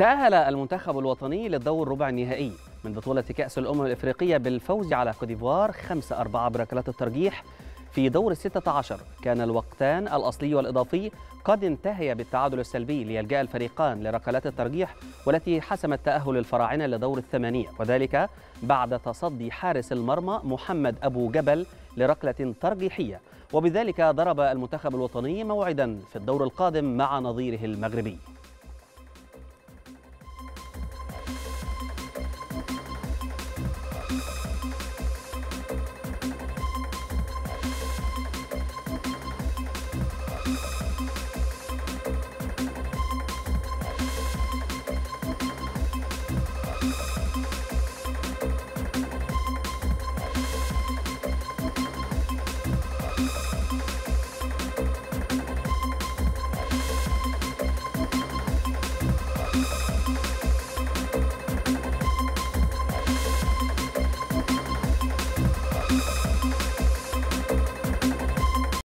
تأهل المنتخب الوطني للدور الربع النهائي من بطولة كأس الأمم الإفريقية بالفوز على كوديفوار 5-4 بركلات الترجيح. في دور الستة عشر كان الوقتان الأصلي والإضافي قد انتهي بالتعادل السلبي ليلجأ الفريقان لركلات الترجيح والتي حسمت تأهل الفراعنة لدور الثمانية. وذلك بعد تصدي حارس المرمى محمد أبو جبل لركلة ترجيحية. وبذلك ضرب المنتخب الوطني موعدا في الدور القادم مع نظيره المغربي.